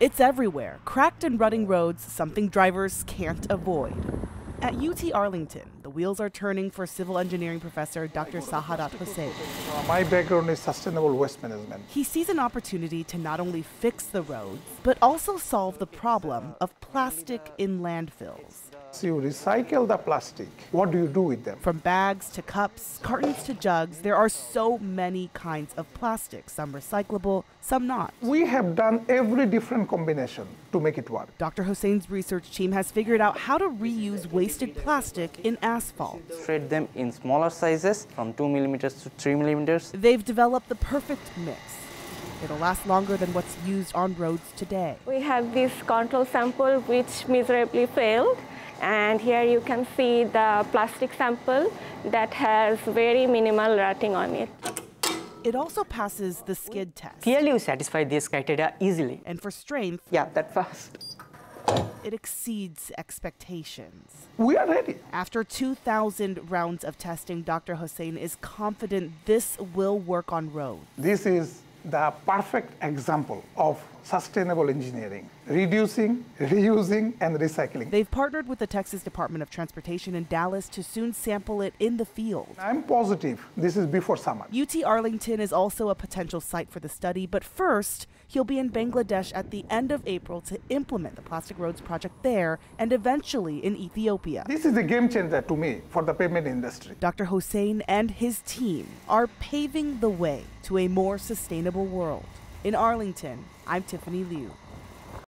It's everywhere, cracked and rutting roads, something drivers can't avoid. At UT Arlington, wheels are turning for civil engineering professor Dr. Sahadat Hossain. Uh, my background is sustainable waste management. He sees an opportunity to not only fix the roads, but also solve the problem of plastic in landfills. So you recycle the plastic. What do you do with them? From bags to cups, cartons to jugs, there are so many kinds of plastic, some recyclable, some not. We have done every different combination to make it work. Dr. Hossain's research team has figured out how to reuse wasted plastic in asphalt. Shred them in smaller sizes from 2 millimeters to 3 millimeters. They've developed the perfect mix. It'll last longer than what's used on roads today. We have this control sample which miserably failed and here you can see the plastic sample that has very minimal rutting on it. It also passes the skid test. Clearly you satisfy these criteria easily. And for strength, yeah, that fast. It exceeds expectations. We are ready. After 2,000 rounds of testing, Dr. Hossain is confident this will work on roads. This is the perfect example of sustainable engineering, reducing, reusing, and recycling. They've partnered with the Texas Department of Transportation in Dallas to soon sample it in the field. I'm positive this is before summer. UT Arlington is also a potential site for the study, but first, he'll be in Bangladesh at the end of April to implement the Plastic Roads project there and eventually in Ethiopia. This is a game changer to me for the pavement industry. Dr. Hossain and his team are paving the way to a more sustainable world. In Arlington, I'm Tiffany Liu.